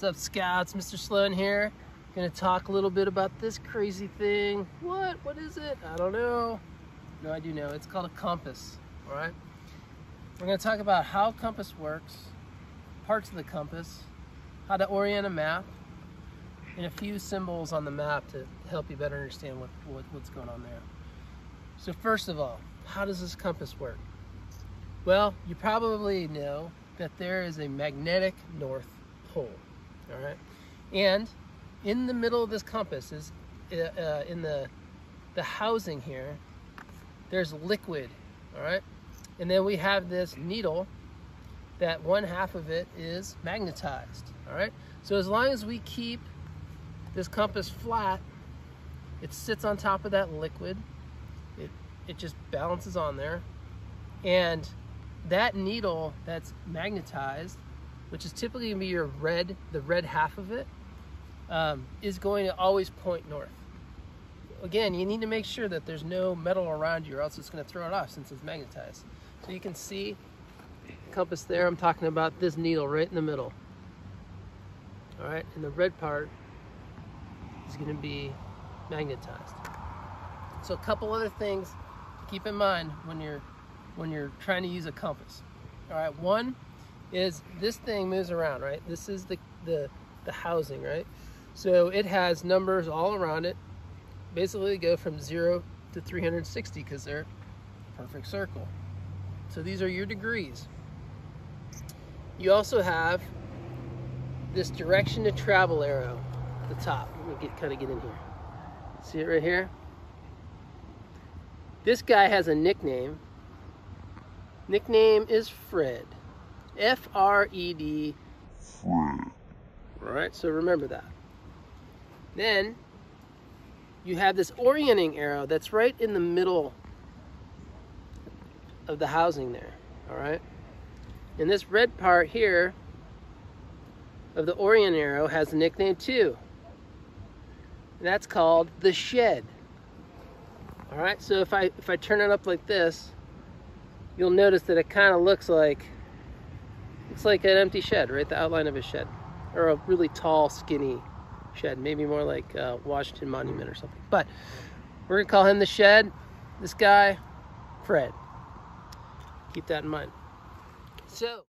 What's up, scouts? Mr. Sloan here. Gonna talk a little bit about this crazy thing. What? What is it? I don't know. No, I do know. It's called a compass, all right? We're gonna talk about how compass works, parts of the compass, how to orient a map, and a few symbols on the map to help you better understand what, what what's going on there. So first of all, how does this compass work? Well, you probably know that there is a magnetic north pole all right? And in the middle of this compass is uh, uh, in the, the housing here, there's liquid, all right? And then we have this needle that one half of it is magnetized, all right? So as long as we keep this compass flat, it sits on top of that liquid, it, it just balances on there, and that needle that's magnetized which is typically going to be your red, the red half of it, um, is going to always point north. Again, you need to make sure that there's no metal around you or else it's going to throw it off since it's magnetized. So you can see compass there, I'm talking about this needle right in the middle. All right, and the red part is going to be magnetized. So a couple other things to keep in mind when you're when you're trying to use a compass. All right, one, is this thing moves around, right? This is the, the, the housing, right? So it has numbers all around it. Basically go from zero to 360 because they're perfect circle. So these are your degrees. You also have this direction to travel arrow at the top. Let me get kind of get in here. See it right here? This guy has a nickname. Nickname is Fred. F-R-E-D. Right, so remember that. Then you have this orienting arrow that's right in the middle of the housing there, all right? And this red part here of the orient arrow has a nickname too. And that's called the shed. All right, so if I if I turn it up like this, you'll notice that it kind of looks like it's like an empty shed, right? The outline of a shed. Or a really tall, skinny shed. Maybe more like Washington Monument or something. But we're going to call him the shed. This guy, Fred. Keep that in mind. So...